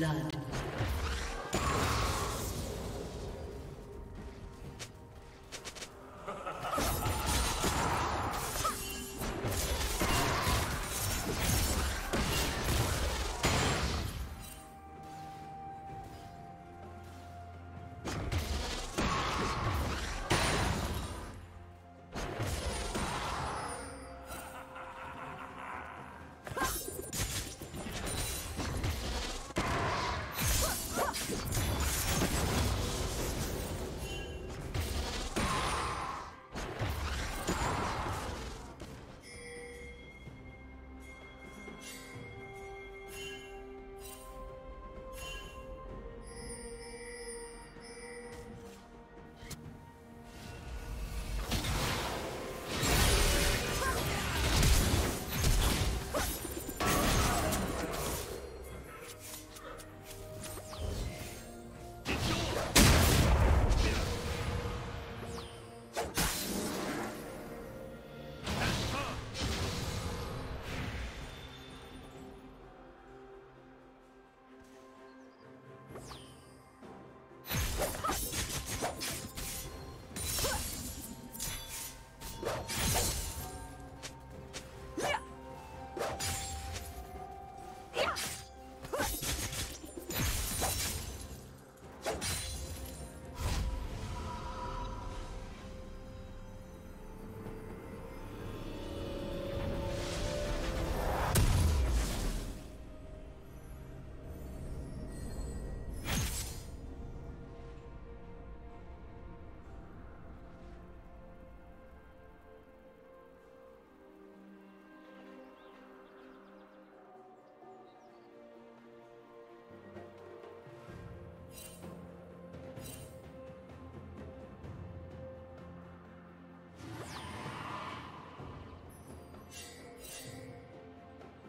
blood.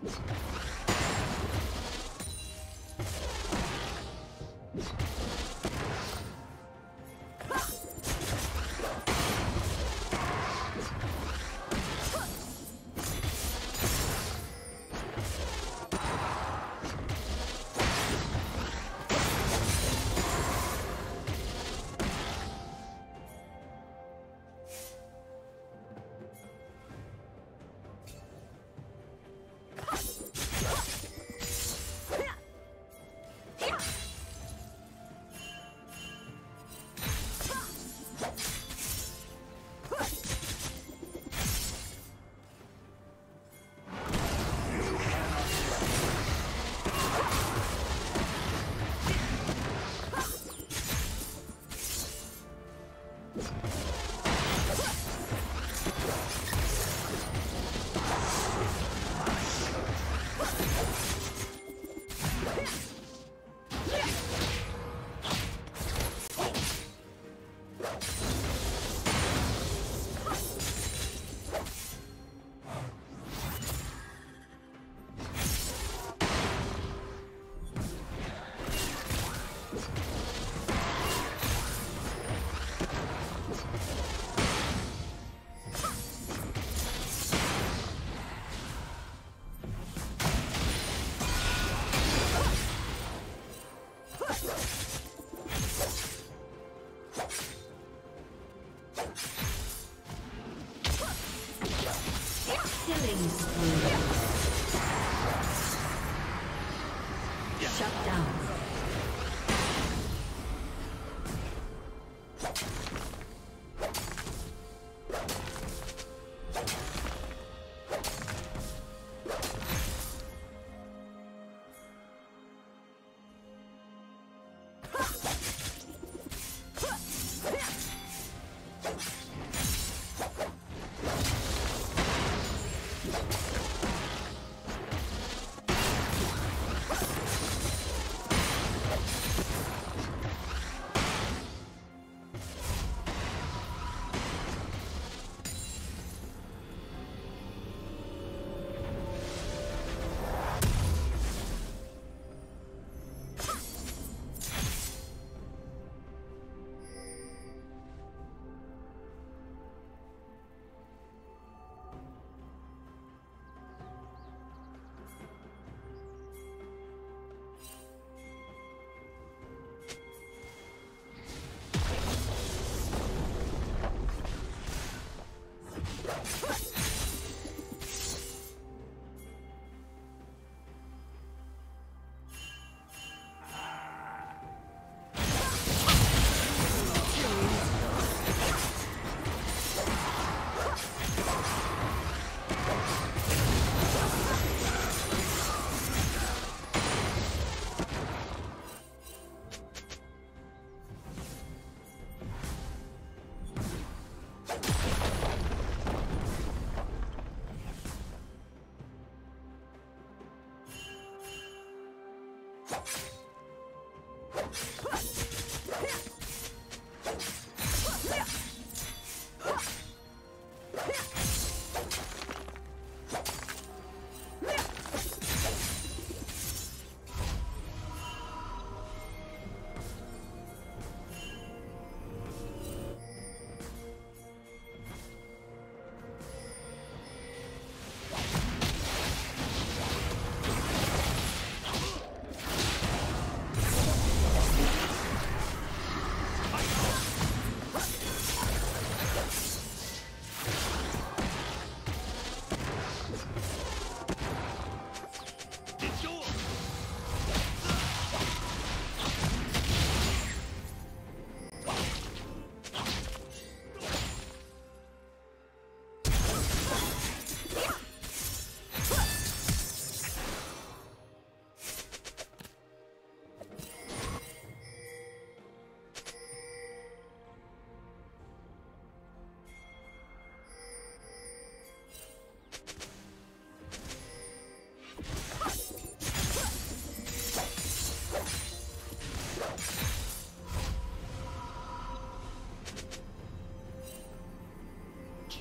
you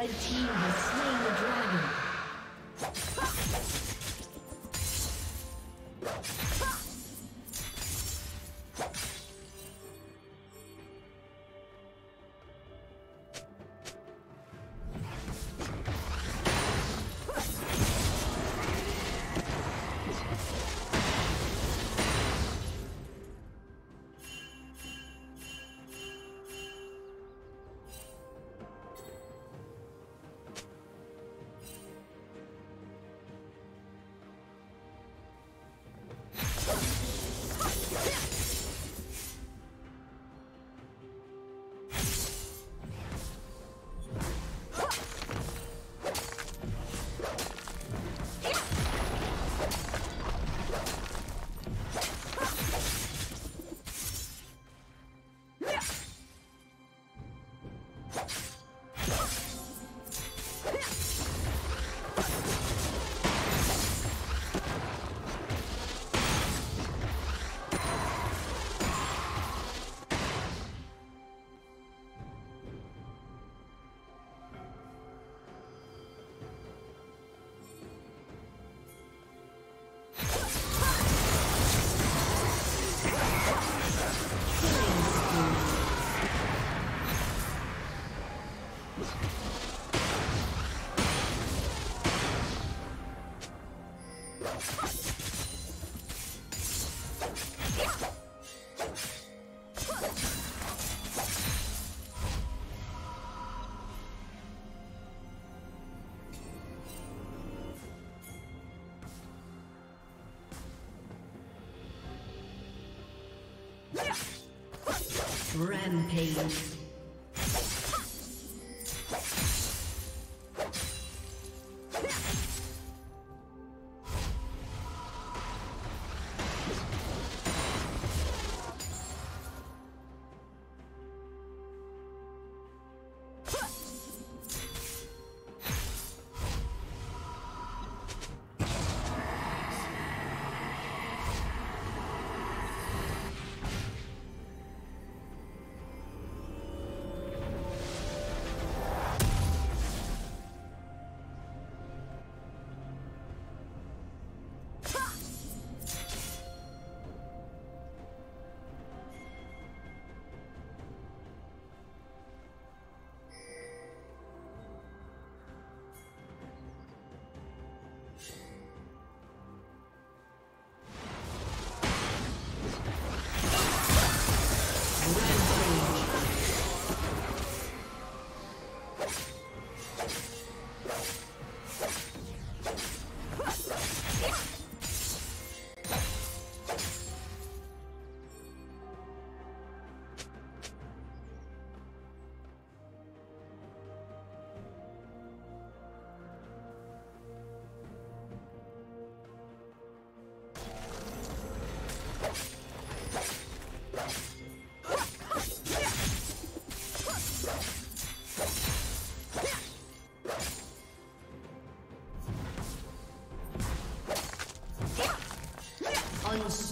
Red team Rampage.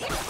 Dragon.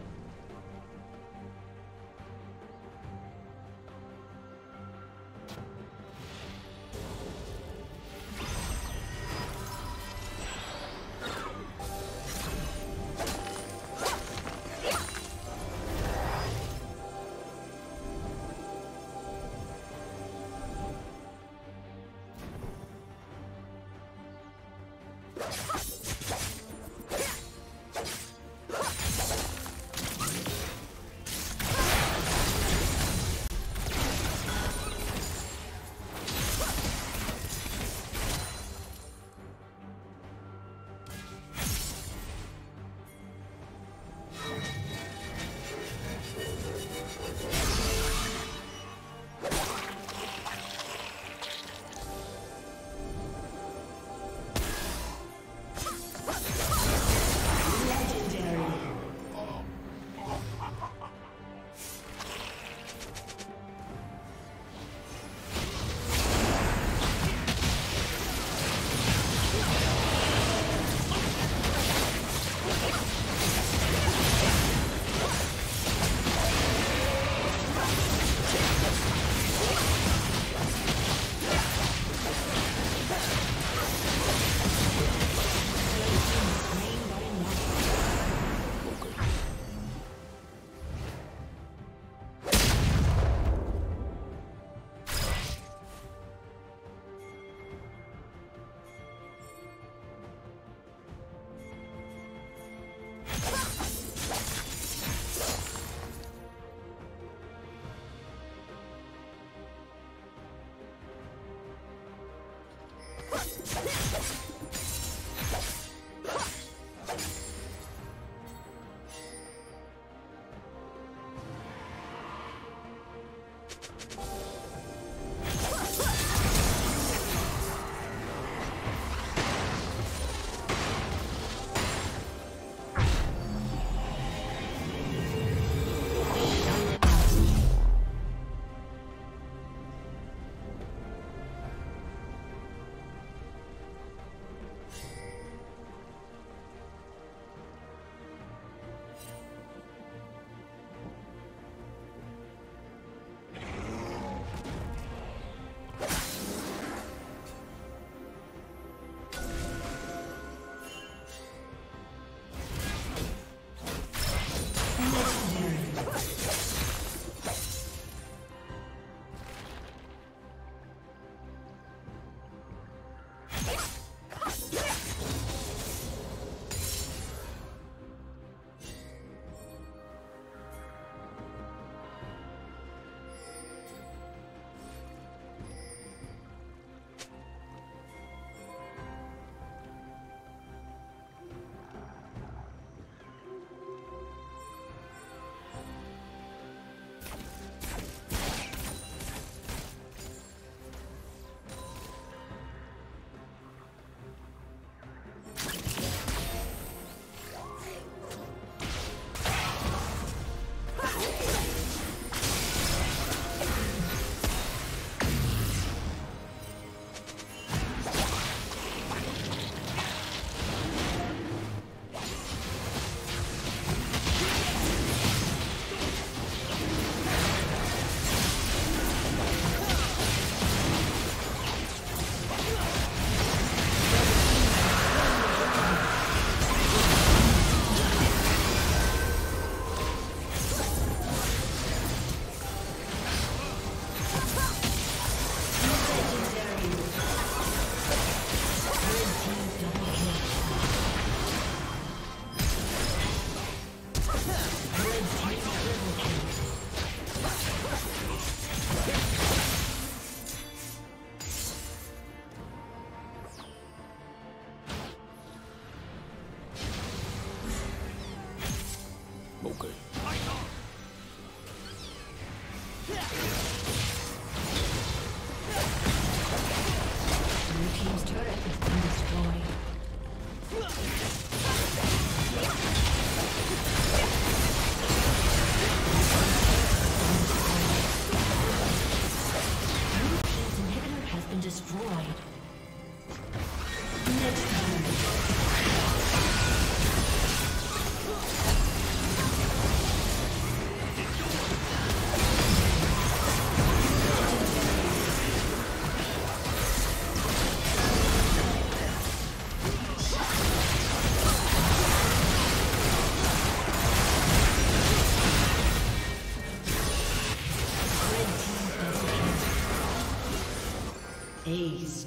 Ace.